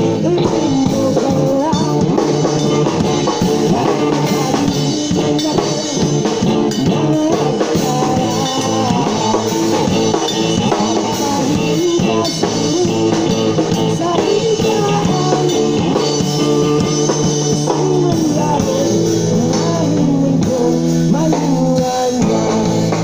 Mm-hmm.